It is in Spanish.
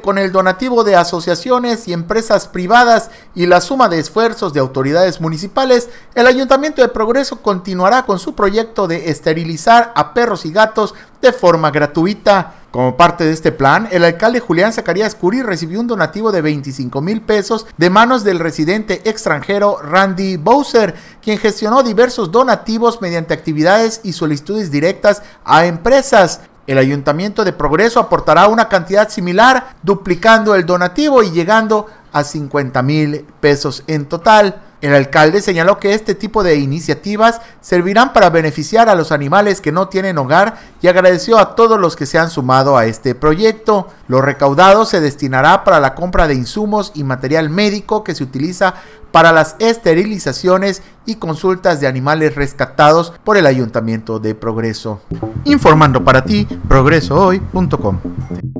con el donativo de asociaciones y empresas privadas y la suma de esfuerzos de autoridades municipales, el Ayuntamiento de Progreso continuará con su proyecto de esterilizar a perros y gatos de forma gratuita. Como parte de este plan, el alcalde Julián Zacarías Curi recibió un donativo de 25 mil pesos de manos del residente extranjero Randy Bowser, quien gestionó diversos donativos mediante actividades y solicitudes directas a empresas. El Ayuntamiento de Progreso aportará una cantidad similar, duplicando el donativo y llegando a 50 mil pesos en total. El alcalde señaló que este tipo de iniciativas servirán para beneficiar a los animales que no tienen hogar y agradeció a todos los que se han sumado a este proyecto. Lo recaudado se destinará para la compra de insumos y material médico que se utiliza para las esterilizaciones y consultas de animales rescatados por el Ayuntamiento de Progreso. Informando para ti, progresohoy.com.